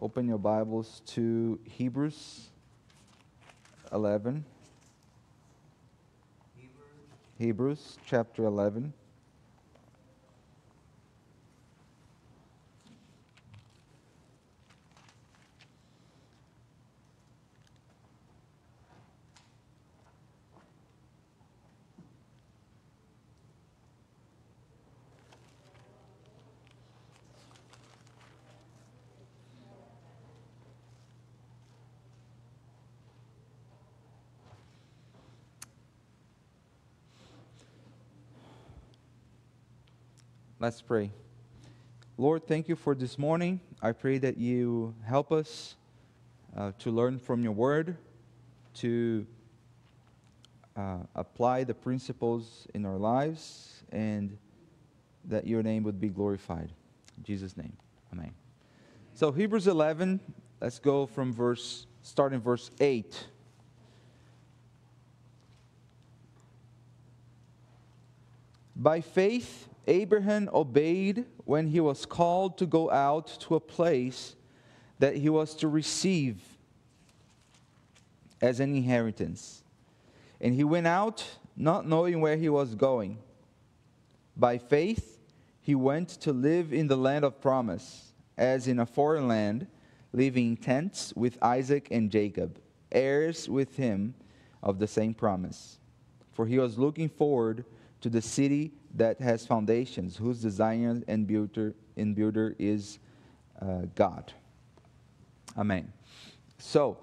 open your Bibles to Hebrews 11. Hebrews chapter 11. Let's pray. Lord, thank you for this morning. I pray that you help us uh, to learn from your word, to uh, apply the principles in our lives, and that your name would be glorified. In Jesus' name, amen. So, Hebrews 11, let's go from verse, starting verse 8. By faith, Abraham obeyed when he was called to go out to a place that he was to receive as an inheritance. And he went out not knowing where he was going. By faith, he went to live in the land of promise, as in a foreign land, living in tents with Isaac and Jacob, heirs with him of the same promise. For he was looking forward to the city that has foundations, whose designer and builder, and builder is uh, God. Amen. So,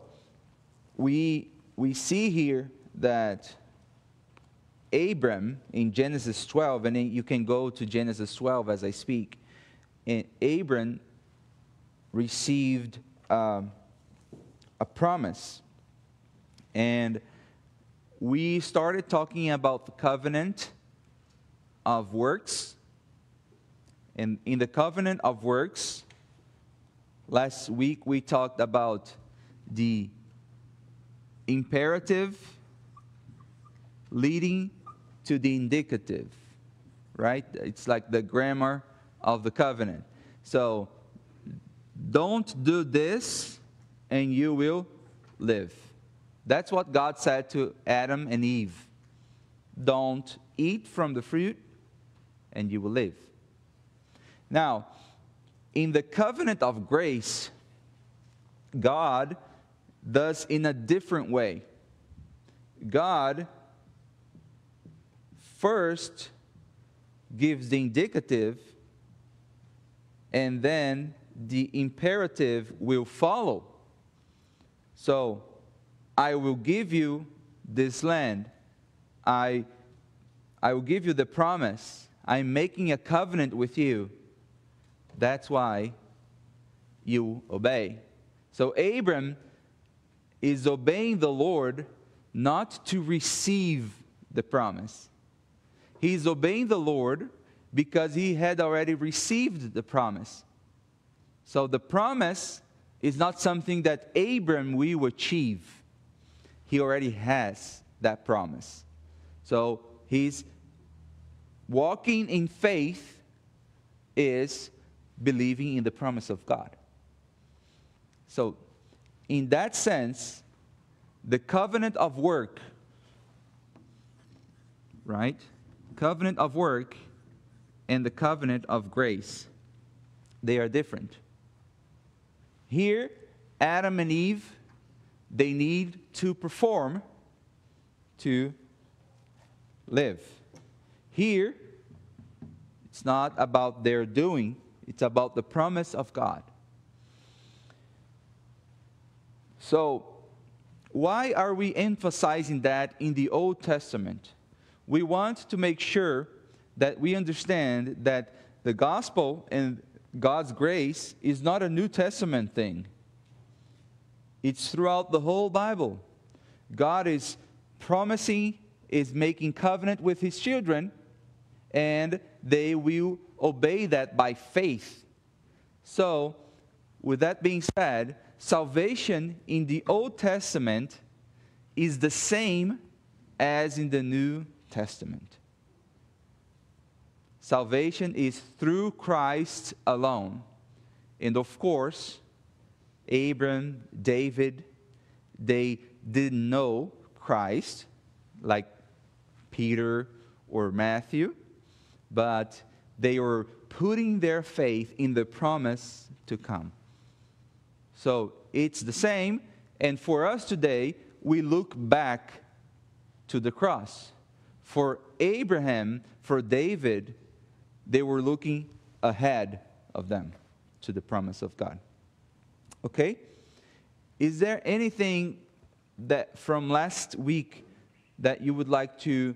we, we see here that Abram in Genesis 12, and you can go to Genesis 12 as I speak, and Abram received um, a promise. And we started talking about the covenant of works. And in the covenant of works, last week we talked about the imperative leading to the indicative, right? It's like the grammar of the covenant. So, don't do this and you will live. That's what God said to Adam and Eve. Don't eat from the fruit and you will live. Now, in the covenant of grace, God does in a different way. God first gives the indicative, and then the imperative will follow. So, I will give you this land. I, I will give you the promise. I'm making a covenant with you. That's why you obey. So Abram is obeying the Lord not to receive the promise. He's obeying the Lord because he had already received the promise. So the promise is not something that Abram will achieve. He already has that promise. So he's Walking in faith is believing in the promise of God. So, in that sense, the covenant of work, right? Covenant of work and the covenant of grace, they are different. Here, Adam and Eve, they need to perform to live. Here, it's not about their doing, it's about the promise of God. So, why are we emphasizing that in the Old Testament? We want to make sure that we understand that the gospel and God's grace is not a New Testament thing. It's throughout the whole Bible. God is promising, is making covenant with his children, and they will obey that by faith. So, with that being said, salvation in the Old Testament is the same as in the New Testament. Salvation is through Christ alone. And of course, Abram, David, they didn't know Christ like Peter or Matthew, but they were putting their faith in the promise to come. So it's the same. And for us today, we look back to the cross. For Abraham, for David, they were looking ahead of them to the promise of God. Okay? Is there anything that from last week that you would like to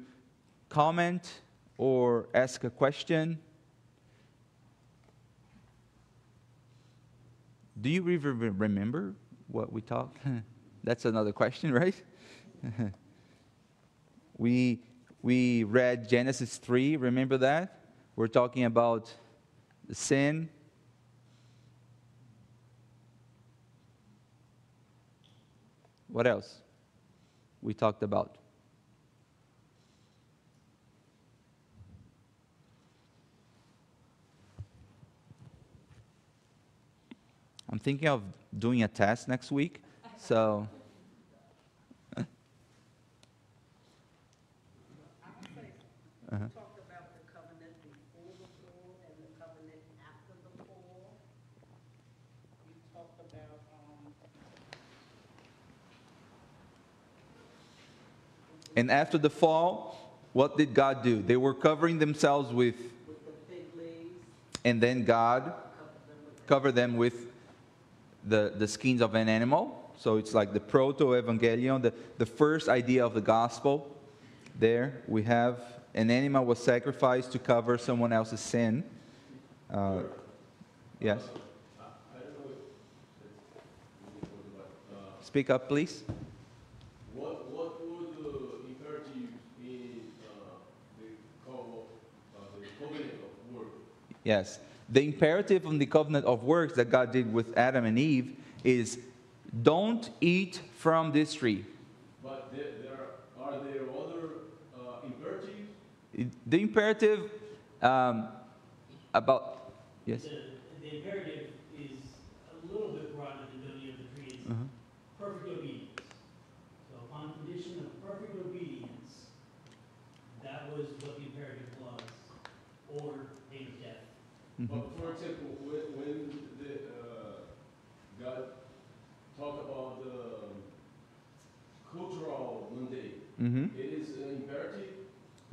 comment or ask a question? Do you even remember what we talked? That's another question, right? we, we read Genesis 3, remember that? We're talking about the sin. What else we talked about? I'm thinking of doing a test next week, so. Uh-huh. Talked about the covenant before the fall and after the fall. You talked about, And after the fall, what did God do? They were covering themselves with, with the fig leaves, and then God covered them with covered them with the, the skins of an animal. So it's like the proto evangelion, the, the first idea of the gospel. There we have an animal was sacrificed to cover someone else's sin. Uh, yes? Speak up, please. What, what were the imperatives in uh, the, co- uh, the covenant of work? Yes. The imperative on the covenant of works that God did with Adam and Eve is don't eat from this tree. But there, there are, are there other uh, imperatives? The imperative um, about, yes? The, the imperative is a little bit broader than don't eat of the tree. It's Uh-huh. perfect obedience. So upon condition of perfect obedience, that was what the imperative was, or pain of Mhm. But for example, when, when the, uh, God talked about the cultural mandate, Mhm. it is an imperative?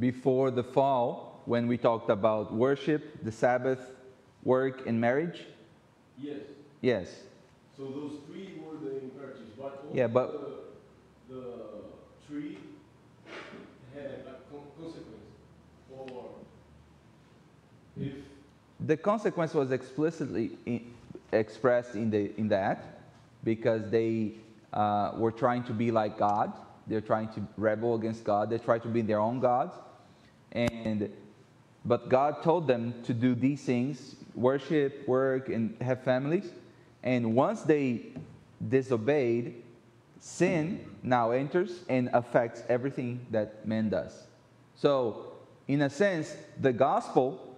Before the fall, when we talked about worship, the Sabbath, work, and marriage, Yes. yes. So those three were the imperatives, but Yeah, but- the, the tree had a consequence, or if The consequence was explicitly in, expressed in, the, in that because they uh, were trying to be like God. They're trying to rebel against God. They try to be their own gods. And, but God told them to do these things worship, work, and have families. And once they disobeyed, sin now enters and affects everything that man does. So, in a sense, the gospel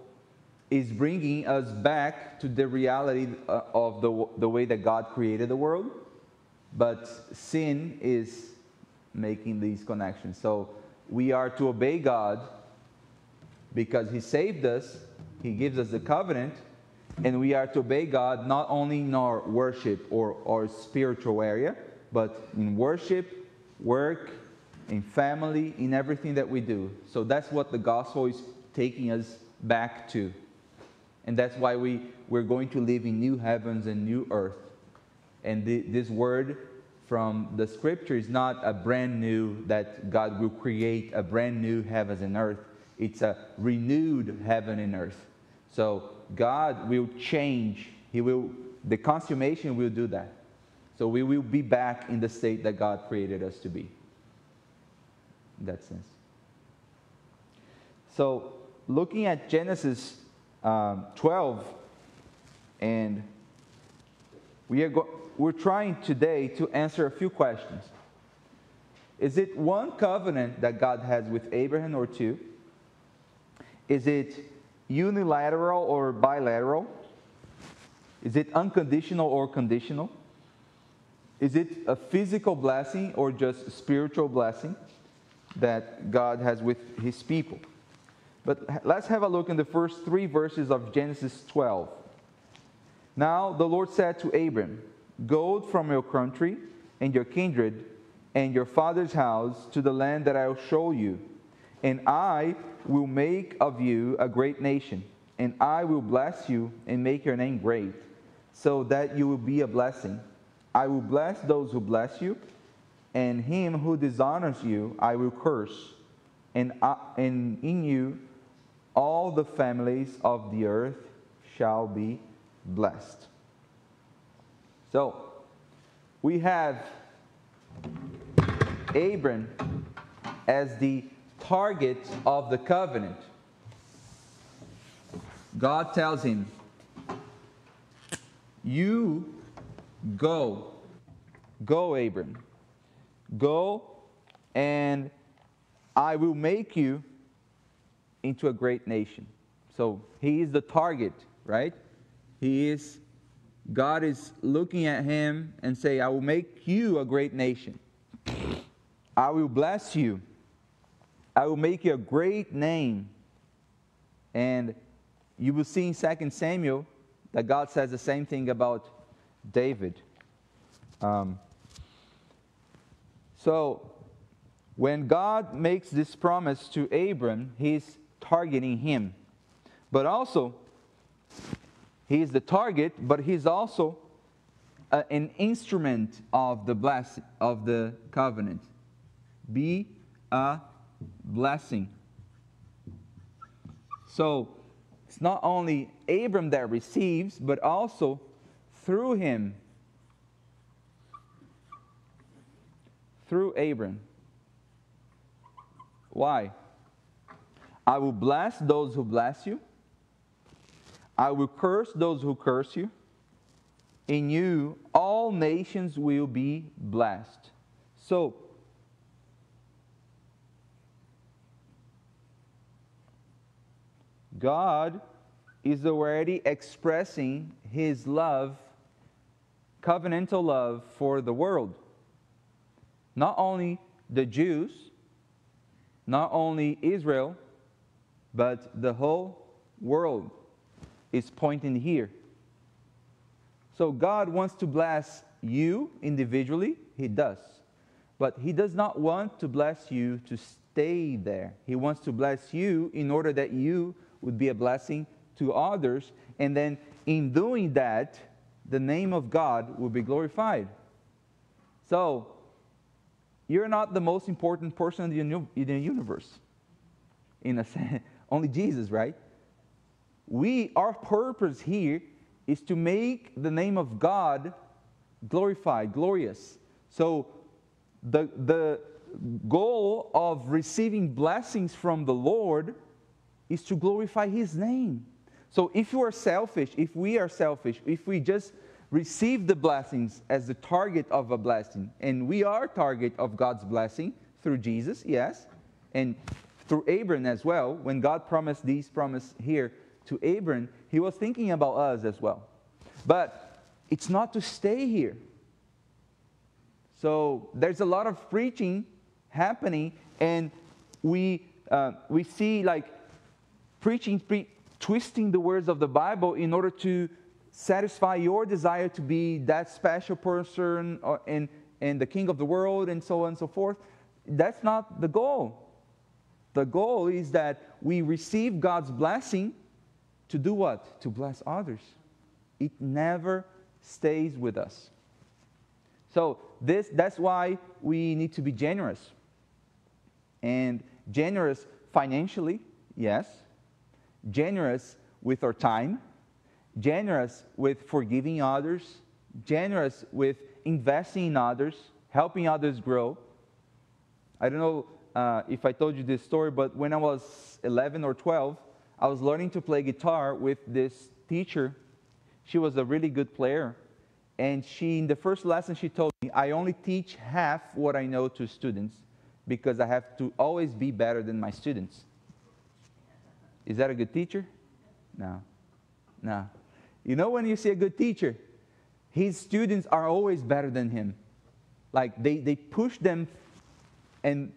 is bringing us back to the reality uh, of the, the way that God created the world, but sin is making these connections. So we are to obey God because He saved us, He gives us the covenant, and we are to obey God not only in our worship or our spiritual area, but in worship, work, in family, in everything that we do. So that's what the gospel is taking us back to. And that's why we, we're going to live in new heavens and new earth. And the, this word from the scripture is not a brand new, that God will create a brand new heavens and earth. It's a renewed heaven and earth. So God will change. He will, the consummation will do that. So we will be back in the state that God created us to be. In that sense. So looking at Genesis um, 12, and we are go- we're trying today to answer a few questions. Is it one covenant that God has with Abraham or two? Is it unilateral or bilateral? Is it unconditional or conditional? is it a physical blessing or just spiritual blessing that God has with his people? But let's have a look in the first three verses of Genesis 12. Now the Lord said to Abram, Go from your country and your kindred and your father's house to the land that I will show you, and I will make of you a great nation, and I will bless you and make your name great, so that you will be a blessing. I will bless those who bless you, and him who dishonors you I will curse, and, I, and in you all the families of the earth shall be blessed. So, we have Abram as the target of the covenant. God tells him, You go, go, Abram, go, and I will make you into a great nation. So he is the target, right? He is, God is looking at him and say, I will make you a great nation. I will bless you. I will make you a great name. And you will see in 2 Samuel that God says the same thing about David. Um, so, when God makes this promise to Abram, he's targeting him. But also, he's the target, but he's also a, an instrument of the blessing of the covenant. Be a blessing. So it's not only Abram that receives, but also through him, through Abram. Why? I will bless those who bless you. I will curse those who curse you. In you, all nations will be blessed. So, God is already expressing his love, covenantal love for the world. Not only the Jews, not only Israel, but the whole world is pointing here. So God wants to bless you individually, He does. But He does not want to bless you to stay there. He wants to bless you in order that you would be a blessing to others. And then in doing that, the name of God will be glorified. So, you're not the most important person in the universe. In a sense, only Jesus, right? We, our purpose here is to make the name of God glorified, glorious. So, the, the goal of receiving blessings from the Lord is to glorify His name. So if you are selfish, if we are selfish, if we just receive the blessings as the target of a blessing, and we are target of God's blessing through Jesus, yes, and through Abram as well, when God promised these promise here to Abram, he was thinking about us as well. But it's not to stay here. So there's a lot of preaching happening, and we, uh, we see like preaching, pre- twisting the words of the Bible in order to satisfy your desire to be that special person or, and, and the king of the world and so on and so forth. That's not the goal. The goal is that we receive God's blessing to do what? To bless others. It never stays with us. So this, that's why we need to be generous. And generous financially, yes, generous with our time, generous with forgiving others, generous with investing in others, helping others grow. I don't know uh, if I told you this story, but when I was 11 or 12, I was learning to play guitar with this teacher. She was a really good player. And she, in the first lesson, she told me, I only teach half what I know to students because I have to always be better than my students. Is that a good teacher? No. No. You know when you see a good teacher, his students are always better than him. like they, they push them and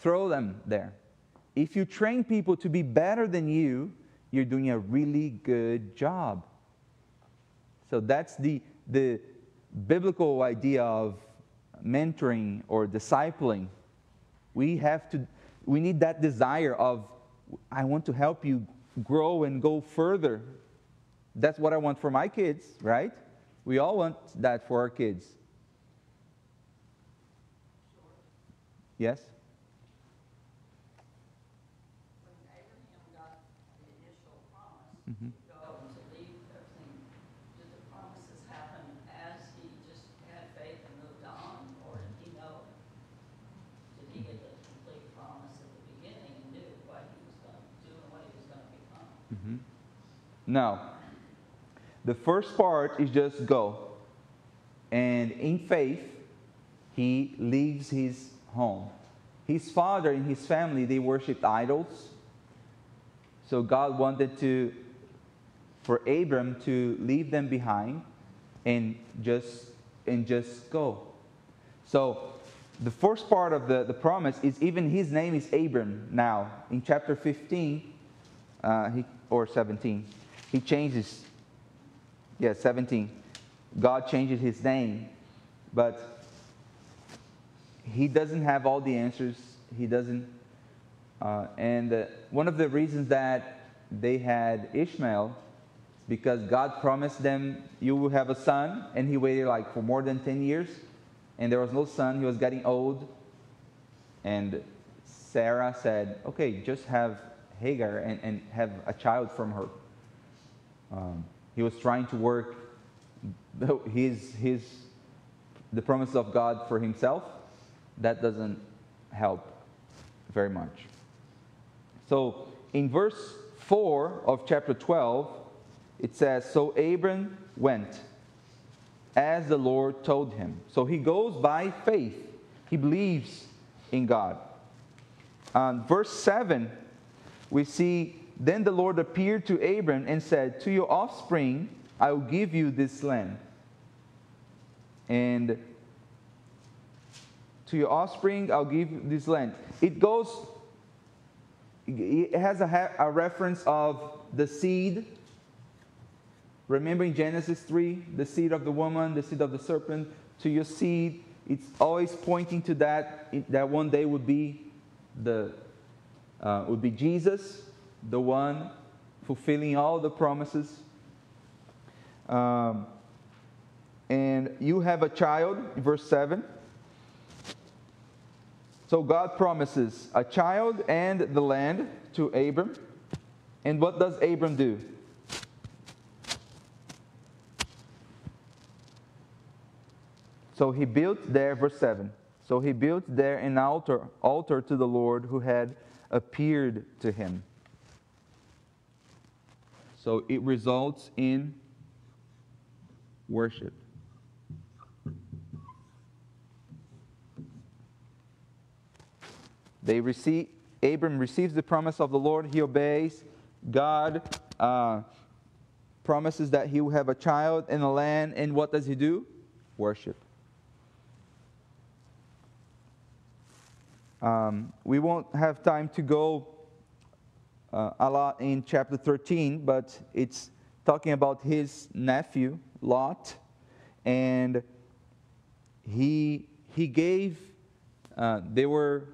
throw them there. If you train people to be better than you, you're doing a really good job. So that's the, the biblical idea of mentoring or discipling. We have to, we need that desire of, I want to help you grow and go further. That's what I want for my kids, right? We all want that for our kids. Yes? when Abraham got the initial Mhm. go to leave everything, did the promises happen as he just had faith and moved on, or did he know? Did he get the complete promise at the beginning and knew what he was going to do and what he was going to become? Mhm. Now, the first part is just go. And in faith, he leaves his home. His father and his family, they worshiped idols. So God wanted to, for Abram to leave them behind and just, and just go. So the first part of the, the promise is even his name is Abram now. In chapter 15, uh, he, or 17, he changes, yeah, 17. God changes his name, but he doesn't have all the answers. He doesn't. Uh, and uh, one of the reasons that they had Ishmael, because God promised them, you will have a son, and he waited like for more than 10 years, and there was no son. He was getting old. And Sarah said, okay, just have Hagar and, and have a child from her. Um, he was trying to work his, his, the promise of God for himself. That doesn't help very much. So in verse 4 of chapter 12, it says, So Abram went as the Lord told him. So he goes by faith, he believes in God. Um, verse 7, we see, Then the Lord appeared to Abram and said, To your offspring I will give you this land. And to your offspring I'll give this land. It goes, it has a, a reference of the seed. Remember in Genesis 3, the seed of the woman, the seed of the serpent, to your seed. It's always pointing to that, that one day would be the uh, would be Jesus, the one fulfilling all the promises. Um, and you have a child, verse 7. So God promises a child and the land to Abram. And what does Abram do? So he built there, verse 7. So he built there an altar, altar to the Lord who had appeared to him. So it results in worship. They receive, Abram receives the promise of the Lord. He obeys. God uh, promises that he will have a child in the land. And what does he do? Worship. Um, we won't have time to go uh, a lot in chapter 13, but it's talking about his nephew, Lot. And he, he gave, uh, they were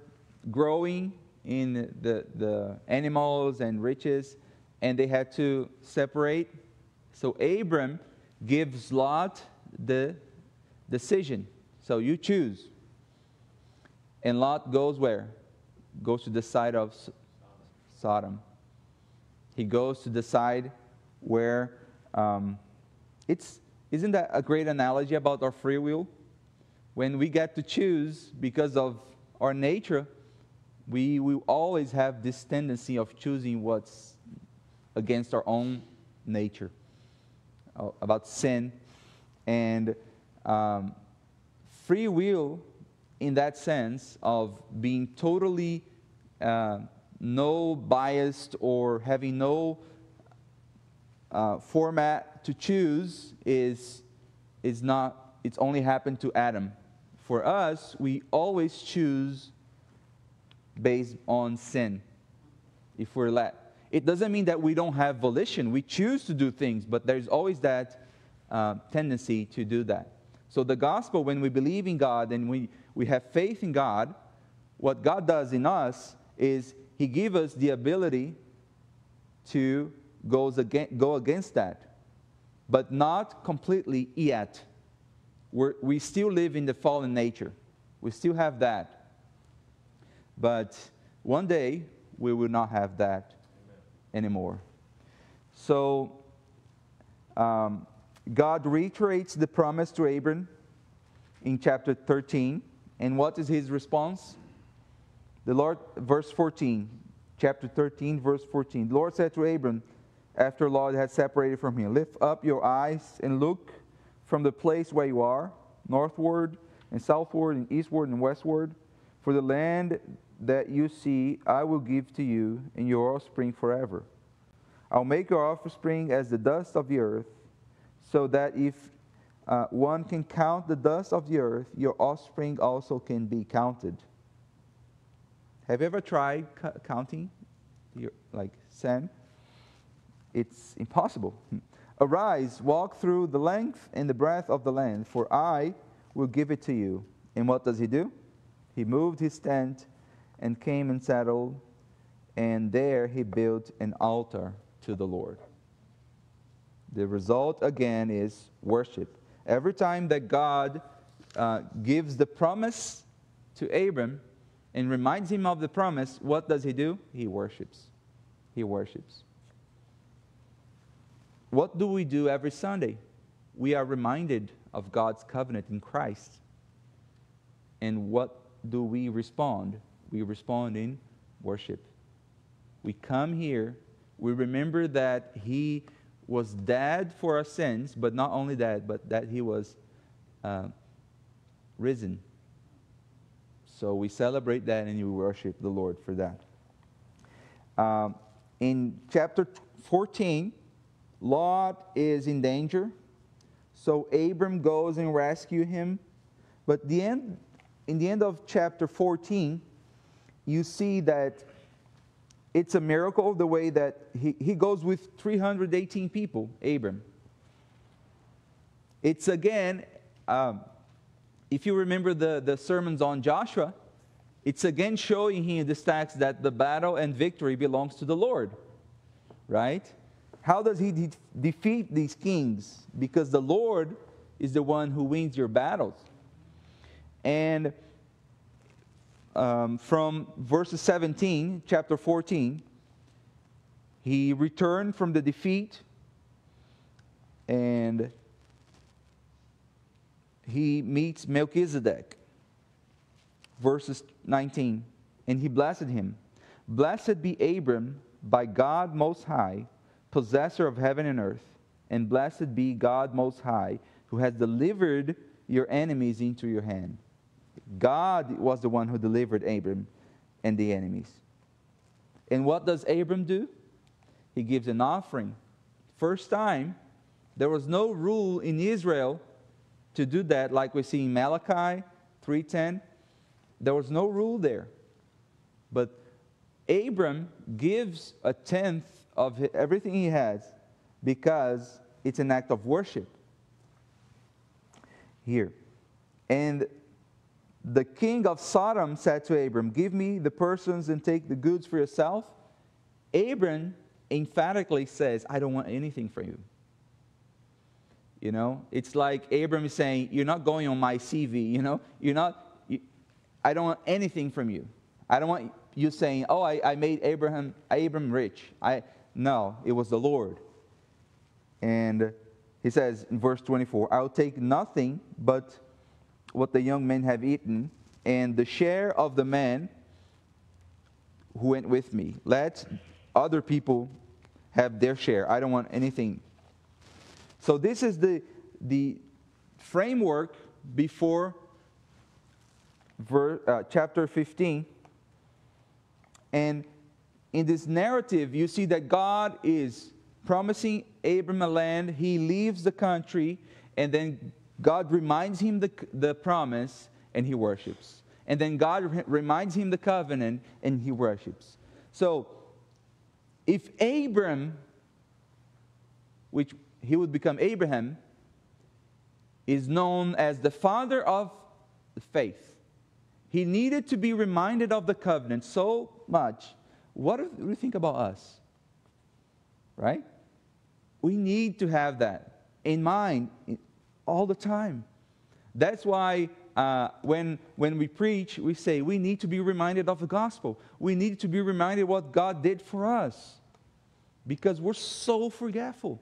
growing in the, the animals and riches, and they had to separate. So Abram gives Lot the decision. So you choose. And Lot goes where? Goes to the side of Sodom. He goes to the side where um, it's. Isn't that a great analogy about our free will? When we get to choose because of our nature, we will always have this tendency of choosing what's against our own nature, uh, about sin. And um, free will in that sense of being totally uh, no biased or having no uh, format to choose is, is not, it's only happened to Adam For us, we always choose based on sin. If we're let, it doesn't mean that we don't have volition. We choose to do things, but there's always that uh, tendency to do that. So the gospel, when we believe in God and we, we have faith in God, what God does in us is He gives us the ability to goes against, go against that, but not completely yet. We're, we still live in the fallen nature. We still have that. But one day, we will not have that anymore. So, um, God reiterates the promise to Abram in chapter 13. And what is his response? The Lord, verse 14, chapter 13, verse 14. The Lord said to Abram, after Lot had separated from him, Lift up your eyes and look from the place where you are, northward and southward and eastward and westward. For the land that you see, I will give to you and your offspring forever. I'll make your offspring as the dust of the earth, so that if uh, one can count the dust of the earth, your offspring also can be counted. Have you ever tried cu- counting your, like sand? It's impossible. Arise, walk through the length and the breadth of the land, for I will give it to you. And what does he do? He moved his tent and came and settled, and there he built an altar to the Lord. The result again is worship. Every time that God uh, gives the promise to Abram and reminds him of the promise, what does he do? He worships. He worships. What do we do every Sunday? We are reminded of God's covenant in Christ. And what do we respond? We respond in worship. We come here, we remember that He was dead for our sins, but not only that, but that He was uh, risen. So we celebrate that and we worship the Lord for that. Um, in chapter 14, Lot is in danger. So Abram goes and rescue him. But the end, in the end of chapter 14, you see that it's a miracle the way that he, he goes with 318 people, Abram. It's again, um, if you remember the, the sermons on Joshua, it's again showing in this text that the battle and victory belongs to the Lord, right? How does he de- defeat these kings? Because the Lord is the one who wins your battles. And um, from verses 17, chapter 14, he returned from the defeat and he meets Melchizedek. Verses 19, and he blessed him. Blessed be Abram by God Most High possessor of heaven and earth, and blessed be God Most High, who has delivered your enemies into your hand. God was the one who delivered Abram and the enemies. And what does Abram do? He gives an offering. First time, there was no rule in Israel to do that, like we see in Malachi 3:10. There was no rule there. But Abram gives a tenth of everything he has because it's an act of worship. Here. And the king of Sodom said to Abram, Give me the persons and take the goods for yourself. Abram emphatically says, I don't want anything from you. You know, it's like Abram is saying, You're not going on my CV. You know, you're not, you, I don't want anything from you. I don't want you saying, Oh, I, I made Abraham, Abram rich. I, no, it was the Lord. And he says in verse 24, I'll take nothing but what the young men have eaten, and the share of the man who went with me. Let other people have their share. I don't want anything. So this is the, the framework before ver, uh, chapter 15. And in this narrative, you see that God is promising Abram a land. He leaves the country, and then God reminds him the, the promise, and he worships. And then God re- reminds him the covenant and he worships. So, if Abram, which he would become Abraham, is known as the father of the faith, he needed to be reminded of the covenant so much. What do you think about us? Right? We need to have that in mind all the time. That's why uh, when, when we preach, we say we need to be reminded of the gospel. We need to be reminded what God did for us because we're so forgetful.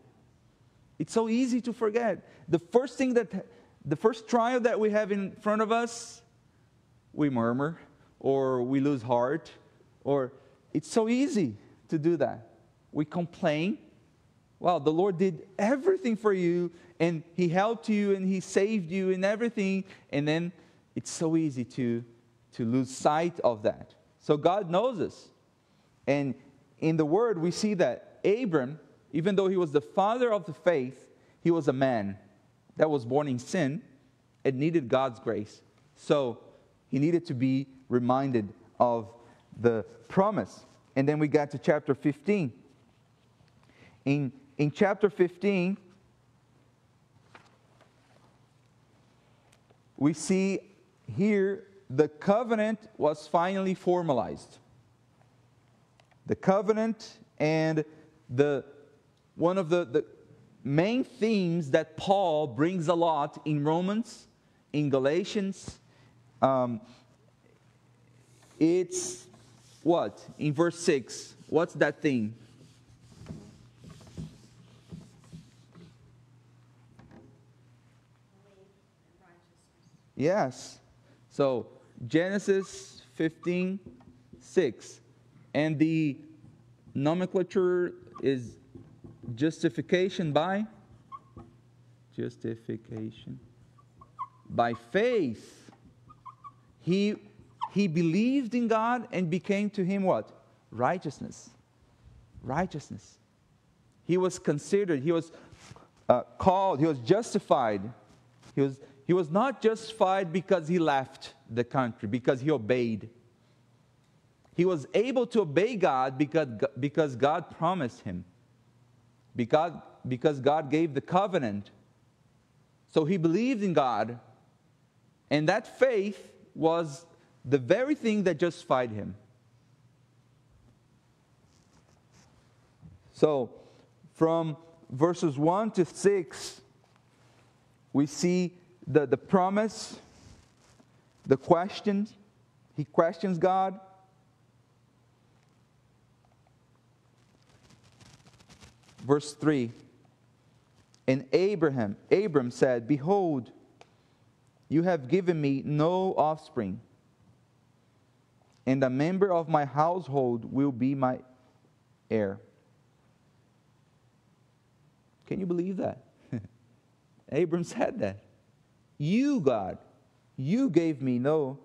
It's so easy to forget. The first thing that, the first trial that we have in front of us, we murmur or we lose heart, or it's so easy to do that. We complain. Well, the Lord did everything for you, and He helped you, and He saved you, and everything. And then it's so easy to, to lose sight of that. So God knows us. And in the Word, we see that Abram, even though he was the father of the faith, he was a man that was born in sin and needed God's grace. So he needed to be reminded of the promise. And then we got to chapter 15. In, in chapter 15, we see here the covenant was finally formalized. The covenant and the one of the, the main themes that Paul brings a lot in Romans, in Galatians, um, it's what? In verse 6, what's that theme? Yes. So Genesis 15, 6. And the nomenclature is justification by justification by faith. He he believed in God and became to him what? Righteousness. Righteousness. He was considered, he was uh, called, he was justified. He was, he was not justified because he left the country, because he obeyed. He was able to obey God because, because God promised him, because, because God gave the covenant. So he believed in God, and that faith was the very thing that justified him. So, from verses 1 to 6, we see the, the promise, the questions. He questions God. Verse 3 And Abraham, Abram said, Behold, you have given me no offspring and a member of my household will be my heir. Can you believe that? Abram said that. You, God, you gave me no.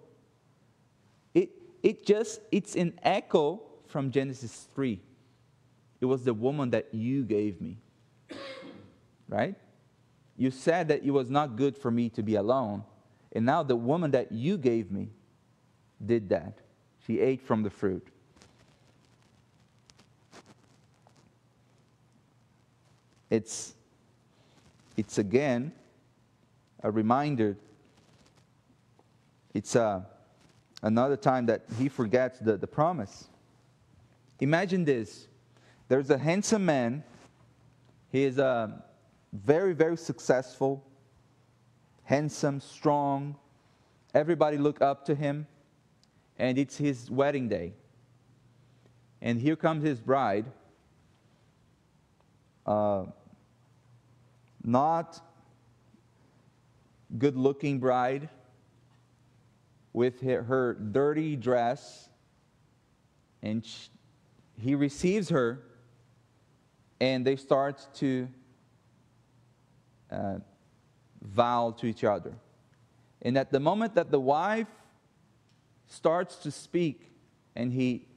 It, it just, it's an echo from Genesis 3. It was the woman that you gave me. Right? You said that it was not good for me to be alone. And now the woman that you gave me did that. She ate from the fruit. It's, it's again a reminder. It's uh, another time that he forgets the, the promise. Imagine this there's a handsome man, he is uh, very, very successful, handsome, strong. Everybody look up to him and it's his wedding day. And here comes his bride, uh, not good looking bride with her, dirty dress, and she, he receives her, and they start to uh, vow to each other. And at the moment that the wife starts to speak and he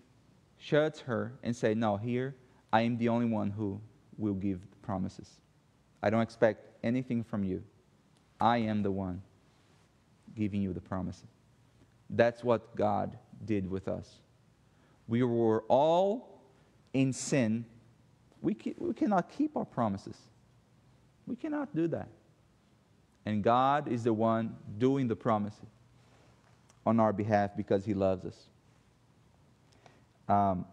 shuts her and say, No, here I am the only one who will give promises. I don't expect anything from you. I am the one. giving you the promise. That's what God did with us. We were all in sin. We, we cannot keep our promises. We cannot do that. And God is the one doing the promises on our behalf because He loves us. Um,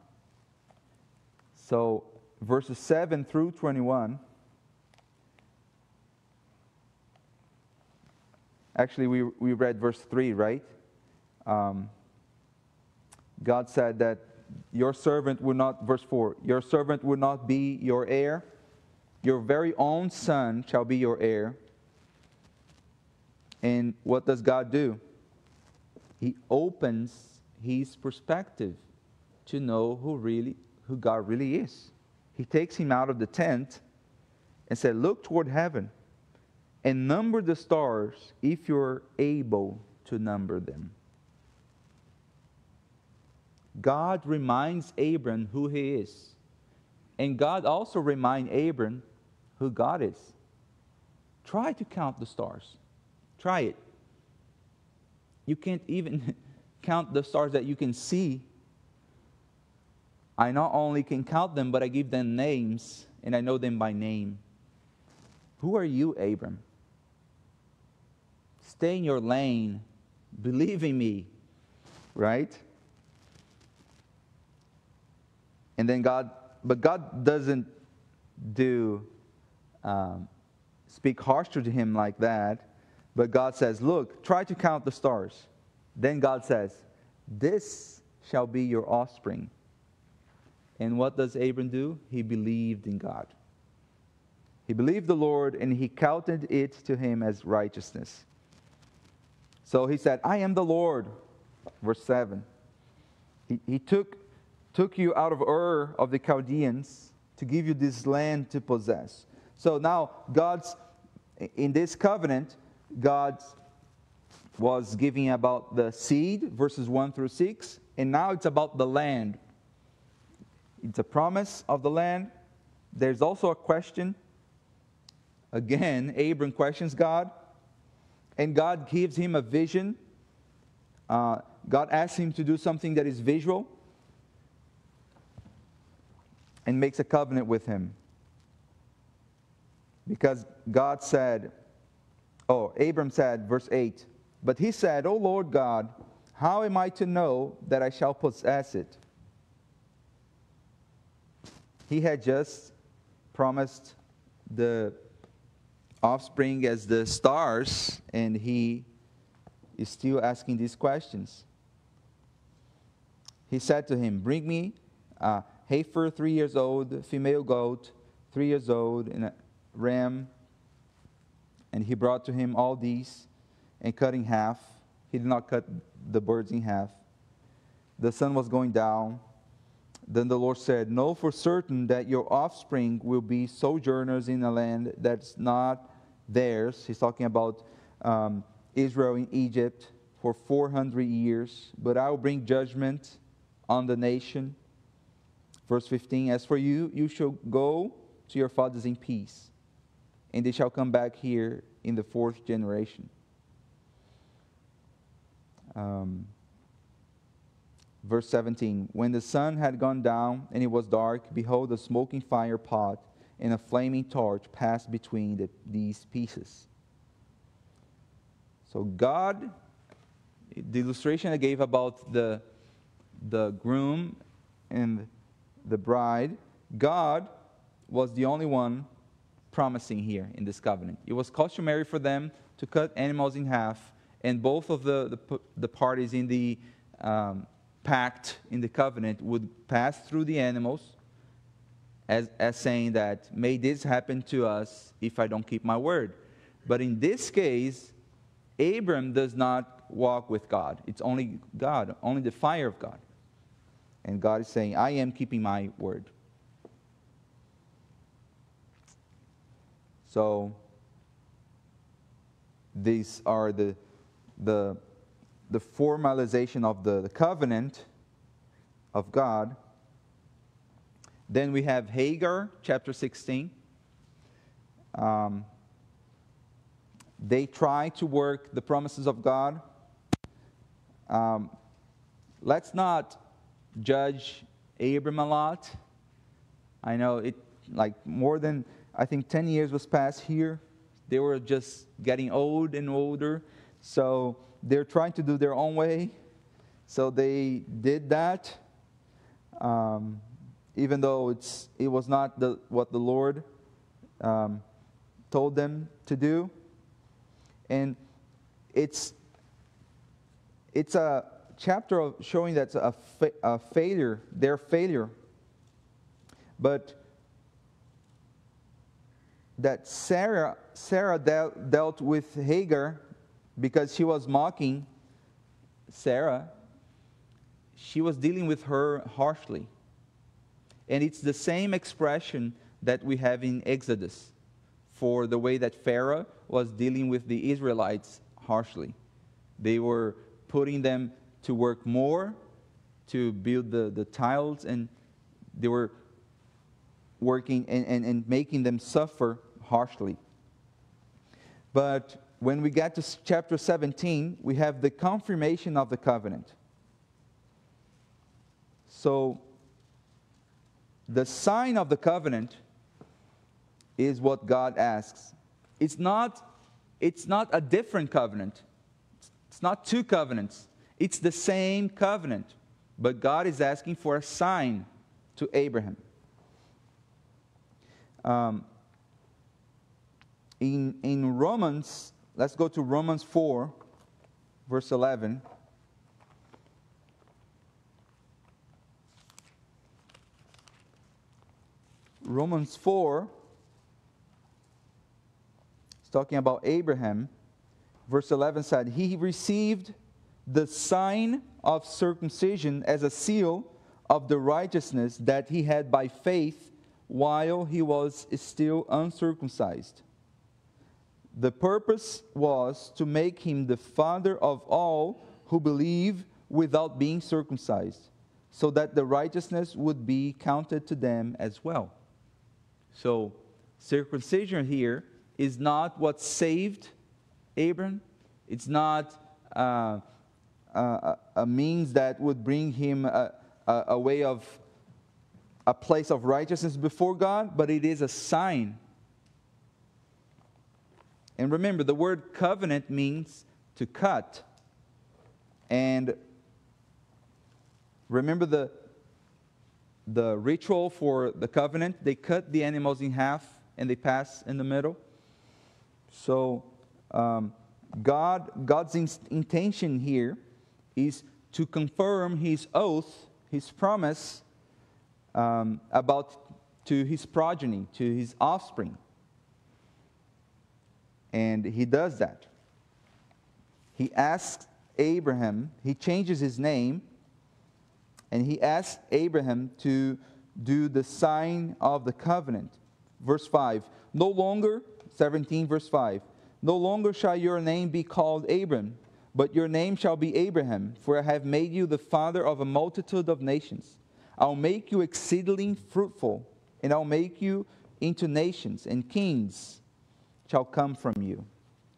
so, verses 7 through 21. Actually, we, we read verse 3, right? Um, God said that your servant would not, verse 4, your servant would not be your heir. Your very own son shall be your heir. And what does God do? He opens his perspective to know who really who God really is. He takes him out of the tent and said, "Look toward heaven and number the stars if you're able to number them." God reminds Abram who he is. And God also reminds Abram who God is. Try to count the stars. Try it. You can't even count the stars that you can see. I not only can count them, but I give them names, and I know them by name. Who are you, Abram? Stay in your lane. Believe in me, right? And then God, but God doesn't do, um, speak harsh to him like that. But God says, Look, try to count the stars. Then God says, This shall be your offspring. And what does Abram do? He believed in God. He believed the Lord and he counted it to him as righteousness. So he said, I am the Lord. Verse 7. He, he took, took you out of Ur of the Chaldeans to give you this land to possess. So now, God's, in this covenant, God was giving about the seed, verses 1 through 6, and now it's about the land. It's a promise of the land. There's also a question. Again, Abram questions God, and God gives him a vision. Uh, God asks him to do something that is visual and makes a covenant with him. Because God said, Oh, Abram said, verse 8, But he said, O Lord God, how am I to know that I shall possess it? He had just promised the offspring as the stars, and he is still asking these questions. He said to him, Bring me a heifer three years old, female goat three years old, and a ram and he brought to him all these and cut in half. He did not cut the birds in half. The sun was going down. Then the Lord said, Know for certain that your offspring will be sojourners in a land that's not theirs. He's talking about um, Israel in Egypt for 400 years. But I will bring judgment on the nation. Verse 15 As for you, you shall go to your fathers in peace and they shall come back here in the fourth generation. Um, verse 17 When the sun had gone down and it was dark, behold, a smoking fire pot and a flaming torch passed between the, these pieces. So, God, the illustration I gave about the, the groom and the bride, God was the only one promising here in this covenant. It was customary for them to cut animals in half, and both of the, the, the parties in the um, pact, in the covenant, would pass through the animals as, as saying that, may this happen to us if I don't keep my word. But in this case, Abram does not walk with God. It's only God, only the fire of God. And God is saying, I am keeping my word. So these are the, the, the formalization of the, the covenant of God. Then we have Hagar, chapter 16. Um, they try to work the promises of God. Um, let's not judge Abram a lot. I know it, like more than, I think 10 years was passed here. They were just getting old and older. So they're trying to do their own way. So they did that, um, even though it's, it was not the, what the Lord um, told them to do. And it's, it's a chapter of showing that's a, fa- a failure, their failure. But that Sarah, Sarah dealt, dealt with Hagar because she was mocking Sarah. She was dealing with her harshly. And it's the same expression that we have in Exodus for the way that Pharaoh was dealing with the Israelites harshly. They were putting them to work more to build the, the tiles, and they were working and, and, and making them suffer harshly. But when we get to chapter 17, we have the confirmation of the covenant. So, the sign of the covenant is what God asks. It's not, it's not a different covenant, it's not two covenants, it's the same covenant. But God is asking for a sign to Abraham. Um, in, in Romans, let's go to Romans 4, verse 11. Romans 4, it's talking about Abraham. Verse 11 said, He received the sign of circumcision as a seal of the righteousness that he had by faith while he was still uncircumcised. The purpose was to make him the father of all who believe without being circumcised, so that the righteousness would be counted to them as well. So, circumcision here is not what saved Abram. It's not uh, uh, a means that would bring him a, a, a way of a place of righteousness before God, but it is a sign. And remember, the word covenant means to cut. And remember the, the ritual for the covenant? They cut the animals in half and they pass in the middle. So, um, God, God's in, intention here is to confirm his oath, his promise um, about to his progeny, to his offspring. And he does that. He asks Abraham, he changes his name, and he asked Abraham to do the sign of the covenant. Verse 5 No longer, 17, verse 5, no longer shall your name be called Abram but your name shall be Abraham, for I have made you the father of a multitude of nations. I'll make you exceedingly fruitful, and I'll make you into nations, and kings shall come from you.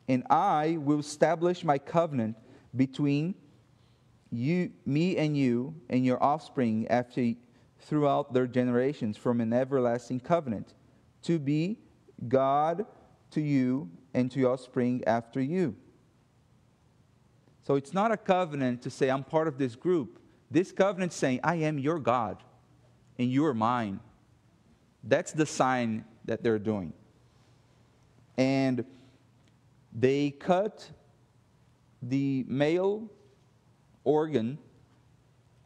And I will establish my covenant between you, me and you, and your offspring after throughout their generations from an everlasting covenant, to be God to you and to your offspring after you so it's not a covenant to say, I'm part of this group. This covenant saying, I am your God and you are mine. That's the sign that they're doing. And they cut the male organ,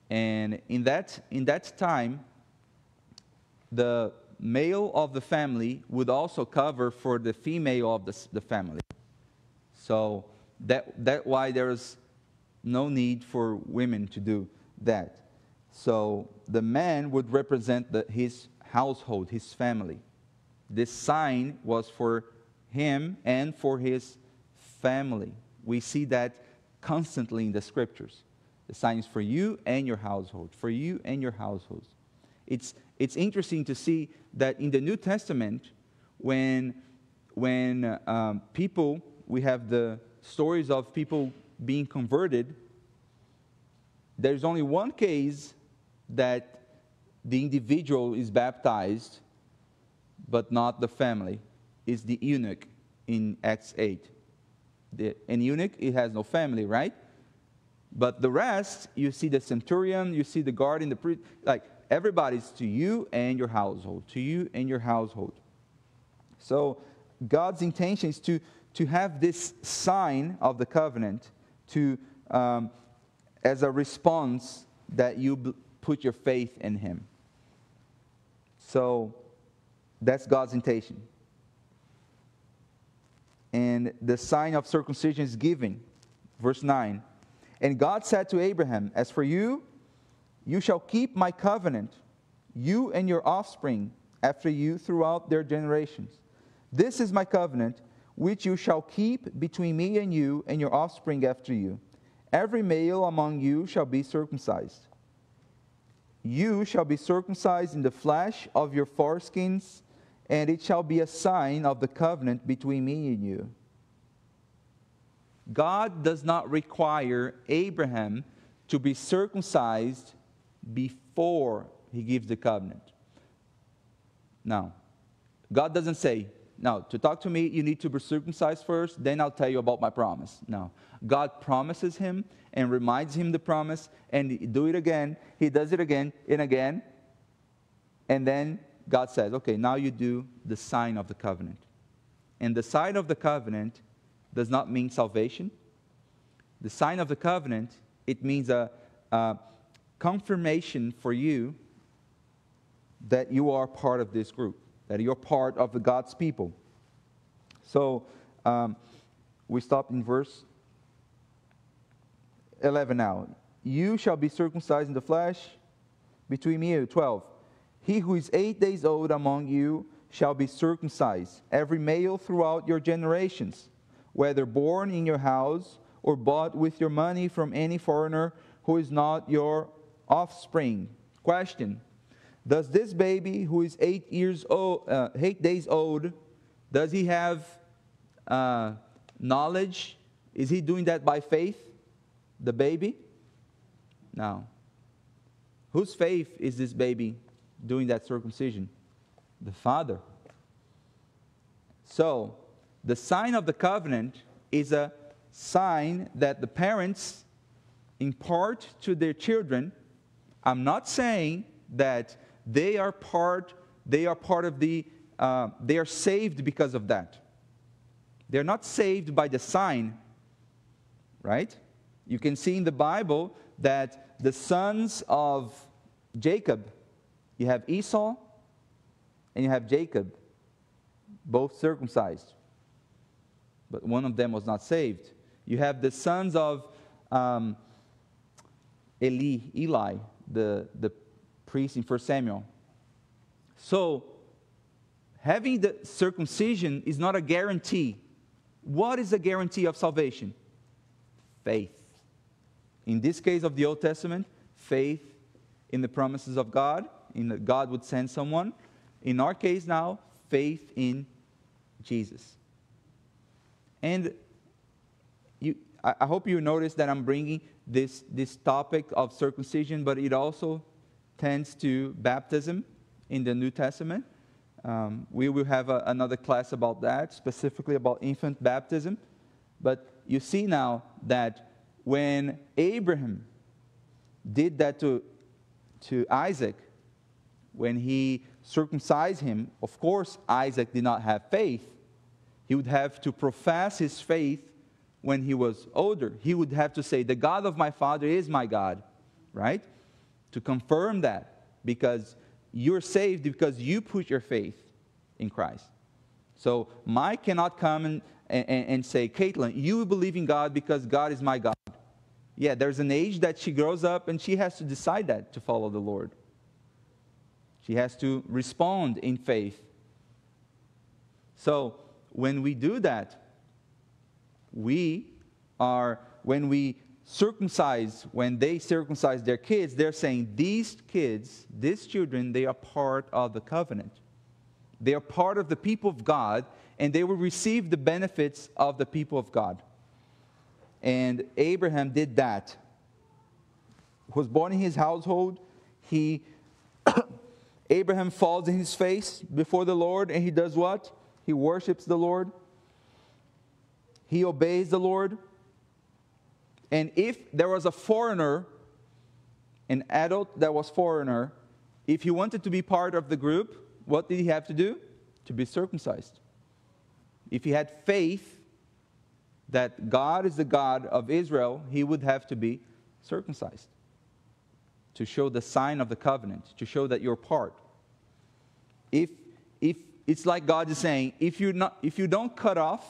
and in that, in that time, the male of the family would also cover for the female of the, the family. So that, that why there's no need for women to do that. So the man would represent the, his household, his family. This sign was for him and for his family. We see that constantly in the scriptures. The sign is for you and your household, for you and your households. It's, it's interesting to see that in the New Testament, when, when um, people we have the stories of people being converted, there's only one case that the individual is baptized, but not the family, is the eunuch in Acts 8. The, an eunuch, it has no family, right? But the rest, you see the centurion, you see the guard in the priest, like everybody's to you and your household, to you and your household. So God's intention is to, to have this sign of the covenant to, um, as a response that you b- put your faith in Him. So that's God's intention. And the sign of circumcision is given. Verse 9. And God said to Abraham, As for you, you shall keep my covenant, you and your offspring after you throughout their generations. This is my covenant, which you shall keep between me and you and your offspring after you. Every male among you shall be circumcised. You shall be circumcised in the flesh of your foreskins, and it shall be a sign of the covenant between me and you. God does not require Abraham to be circumcised before he gives the covenant. Now, God doesn't say, now, to talk to me, you need to be circumcised first, then I'll tell you about my promise. No. God promises him and reminds him the promise, and do it again. He does it again and again. And then God says, okay, now you do the sign of the covenant. And the sign of the covenant does not mean salvation. The sign of the covenant, it means a, a confirmation for you that you are part of this group, that you're part of God's people. So um, we stop in verse 11 now. You shall be circumcised in the flesh between me and you. 12. He who is eight days old among you shall be circumcised, every male throughout your generations whether born in your house or bought with your money from any foreigner who is not your offspring. Question Does this baby who is eight years old, uh, eight days old, does he have uh, knowledge? Is he doing that by faith? The baby? No. Whose faith is this baby doing that circumcision? The father. So, the sign of the covenant is a sign that the parents impart to their children. I'm not saying that they are part, they are part of the, uh, they are saved because of that. They're not saved by the sign, right? You can see in the Bible that the sons of Jacob, you have Esau and you have Jacob, both circumcised but one of them was not saved. You have the sons of um, Eli, Eli, the, the priest in 1 Samuel. So, having the circumcision is not a guarantee. What is a guarantee of salvation? Faith. In this case of the Old Testament, faith in the promises of God, in that God would send someone. In our case now, faith in Jesus. And you, I hope you notice that I'm bringing this, this topic of circumcision, but it also tends to baptism in the New Testament. Um, we will have a, another class about that, specifically about infant baptism. But you see now that when Abraham did that to, to Isaac, when he circumcised him, of course, Isaac did not have faith. He would have to profess his faith when he was older. He would have to say, The God of my father is my God, right? To confirm that, because you're saved because you put your faith in Christ. So Mike cannot come and, and, and say, Caitlin, you believe in God because God is my God. Yeah, there's an age that she grows up and she has to decide that to follow the Lord. She has to respond in faith. So, when we do that, we are, when we circumcise, when they circumcise their kids, they're saying these kids, these children, they are part of the covenant. They are part of the people of God, and they will receive the benefits of the people of God. And Abraham did that. Was born in his household. He Abraham falls in his face before the Lord and he does what? He worships the Lord. He obeys the Lord. And if there was a foreigner, an adult that was foreigner, if he wanted to be part of the group, what did he have to do? To be circumcised. If he had faith that God is the God of Israel, he would have to be circumcised to show the sign of the covenant, to show that you're part. If, if it's like God is saying, if, you're not, if you don't cut off,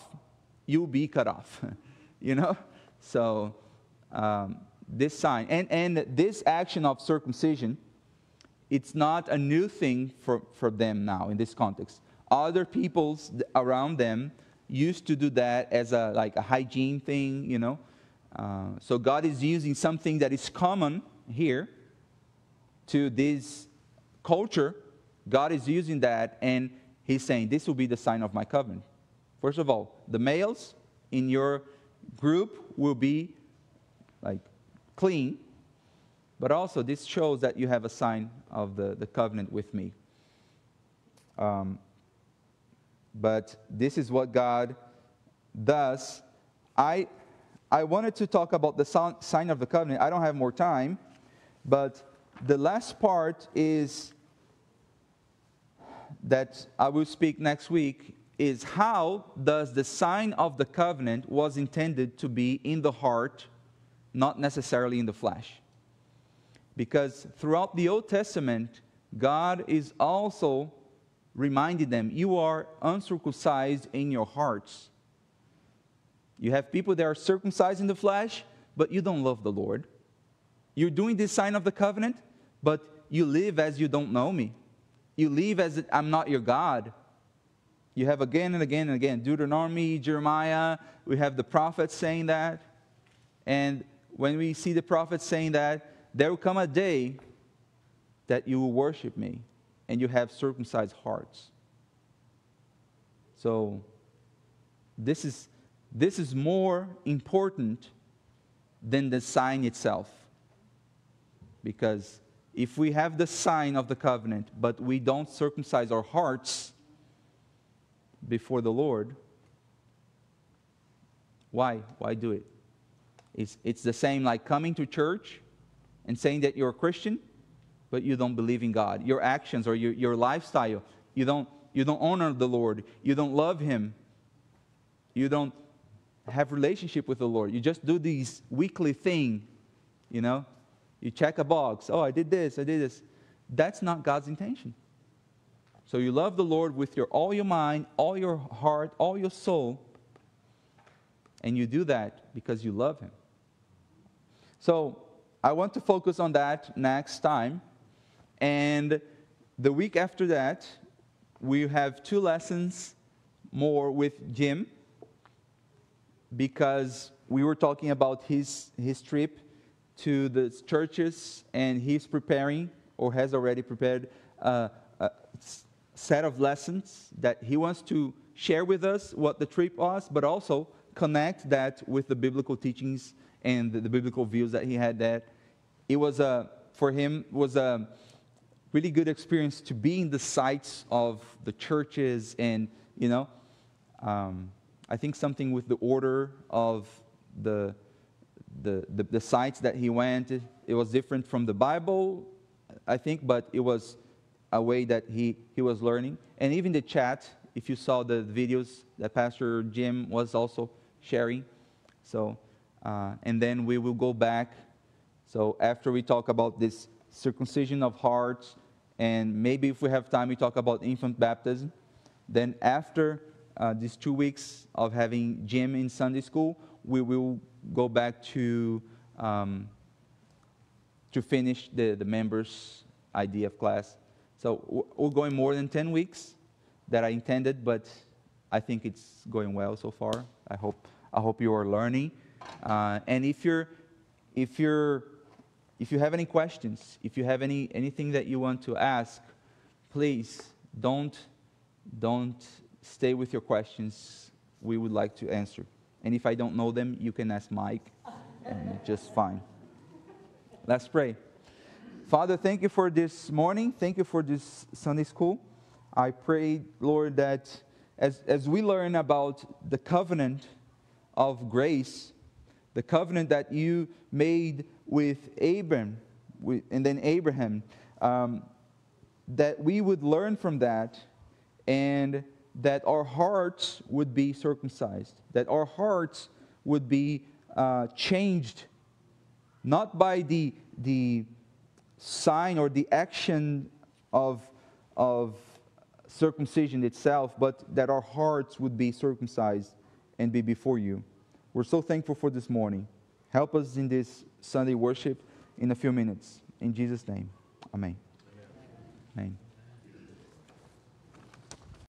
you'll be cut off. you know? So, um, this sign, and, and this action of circumcision, it's not a new thing for, for them now in this context. Other peoples around them used to do that as a, like a hygiene thing, you know? Uh, so God is using something that is common here to this culture, God is using that and He's saying, This will be the sign of my covenant. First of all, the males in your group will be like clean, but also this shows that you have a sign of the, the covenant with me. Um, but this is what God does. I, I wanted to talk about the sign of the covenant. I don't have more time, but the last part is that I will speak next week is how does the sign of the covenant was intended to be in the heart, not necessarily in the flesh. Because throughout the Old Testament, God is also reminding them, you are uncircumcised in your hearts. You have people that are circumcised in the flesh, but you don't love the Lord. You're doing this sign of the covenant, but you live as you don't know me. You live as I'm not your God. You have again and again and again Deuteronomy, Jeremiah, we have the prophets saying that. And when we see the prophets saying that, there will come a day that you will worship me and you have circumcised hearts. So, this is, this is more important than the sign itself. Because if we have the sign of the covenant, but we don't circumcise our hearts before the Lord, why? Why do it? It's, it's the same like coming to church and saying that you're a Christian, but you don't believe in God. Your actions or your, your lifestyle, you don't, you don't honor the Lord. You don't love Him. You don't have relationship with the Lord. You just do these weekly thing, you know, you check a box. Oh, I did this, I did this. That's not God's intention. So you love the Lord with your all your mind, all your heart, all your soul, and you do that because you love him. So I want to focus on that next time. And the week after that, we have two lessons more with Jim because we were talking about his, his trip to the churches, and he's preparing or has already prepared a, a set of lessons that he wants to share with us what the trip was, but also connect that with the biblical teachings and the, the biblical views that he had. That it was a for him was a really good experience to be in the sites of the churches and you know um, i think something with the order of the the, the, the sites that he went, it was different from the Bible, I think, but it was a way that he, he was learning. And even the chat, if you saw the videos that Pastor Jim was also sharing. So, uh, and then we will go back. So after we talk about this circumcision of hearts, and maybe if we have time, we talk about infant baptism. Then after uh, these two weeks of having Jim in Sunday school, we will go back to, um, to finish the, the members' idea of class. So we're going more than 10 weeks that I intended, but I think it's going well so far. I hope, I hope you are learning. Uh, and if you're, if you're, if you have any questions, if you have any, anything that you want to ask, please don't, don't stay with your questions. We would like to answer. And if I don't know them, you can ask Mike, and just fine. Let's pray. Father, thank you for this morning. Thank you for this Sunday school. I pray, Lord, that as, as we learn about the covenant of grace, the covenant that you made with Abram with, and then Abraham, um, that we would learn from that and that our hearts would be circumcised, that our hearts would be uh, changed, not by the, the sign or the action of, of circumcision itself, but that our hearts would be circumcised and be before you. We're so thankful for this morning. Help us in this Sunday worship in a few minutes. In Jesus' name, amen. Amen.